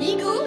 Igo